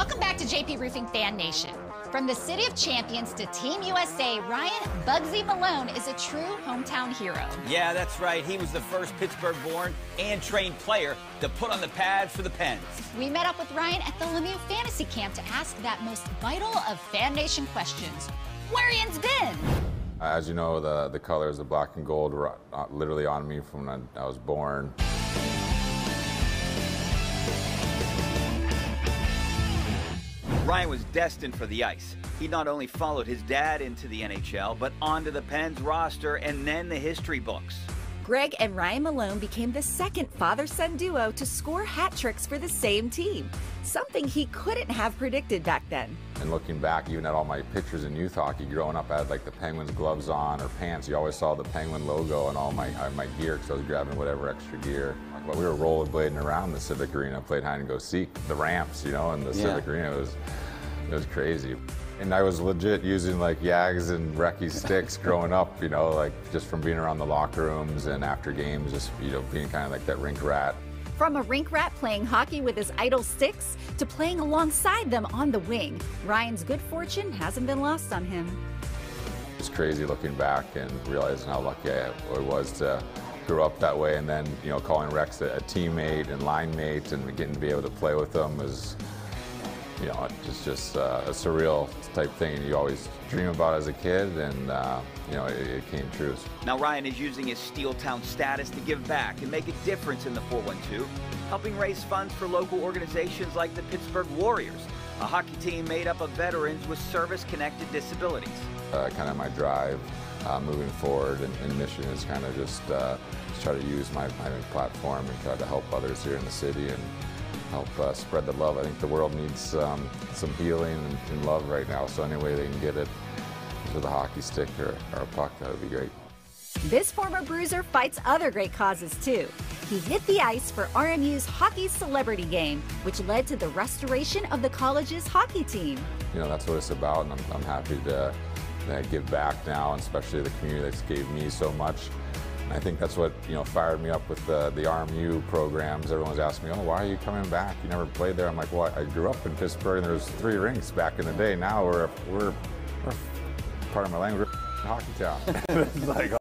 Welcome back to JP Roofing Fan Nation. From the City of Champions to Team USA, Ryan Bugsy Malone is a true hometown hero. Yeah, that's right. He was the first Pittsburgh-born and trained player to put on the pads for the Pens. We met up with Ryan at the Lemieux Fantasy Camp to ask that most vital of Fan Nation questions. Where Yinz been? As you know, the, the colors, the black and gold, were uh, literally on me from when I was born. Ryan was destined for the ice. He not only followed his dad into the NHL, but onto the Pens roster and then the history books. Greg and Ryan Malone became the second father son duo to score hat tricks for the same team, something he couldn't have predicted back then. And looking back, even at all my pictures in youth hockey, growing up, I had like the Penguins gloves on or pants. You always saw the Penguin logo on all my my gear because I was grabbing whatever extra gear. But we were rollerblading around the Civic Arena, played hide and go seek, the ramps, you know, and the yeah. Civic Arena was it was crazy. And I was legit using like Yags and Recchi sticks growing up, you know, like just from being around the locker rooms and after games, just, you know, being kind of like that rink rat. From a rink rat playing hockey with his idol sticks to playing alongside them on the wing, Ryan's good fortune hasn't been lost on him. It's crazy looking back and realizing how lucky I was to grow up that way and then, you know, calling Recchi a, teammate and line mate and getting to be able to play with them was you know, it's just uh, a surreal type thing you always dream about as a kid, and uh, you know, it, it, came true. Now Ryan is using his Steel Town status to give back and make a difference in the 412, helping raise funds for local organizations like the Pittsburgh Warriors, a hockey team made up of veterans with service-connected disabilities. Uh, kind of my drive uh, moving forward and, and, mission is kind of just, uh, just try to use my, my platform and try to help others here in the city and help uh, spread the love. I think the world needs um, some healing and, and, love right now, so any way they can get it with a hockey stick or, or a puck, that would be great. This former bruiser fights other great causes too. He hit the ice for RMU's Hockey Celebrity Game, which led to the restoration of the college's hockey team. You know, that's what it's about, and I'm, I'm happy to, to give back now, and especially the community that's gave me so much. I think that's what you know fired me up with the, the RMU programs. Everyone's asking me, "Oh, why are you coming back? You never played there." I'm like, "Well, I grew up in Pittsburgh, and there was three rinks back in the day. Now we're we're, we're part of my language, hockey town." like,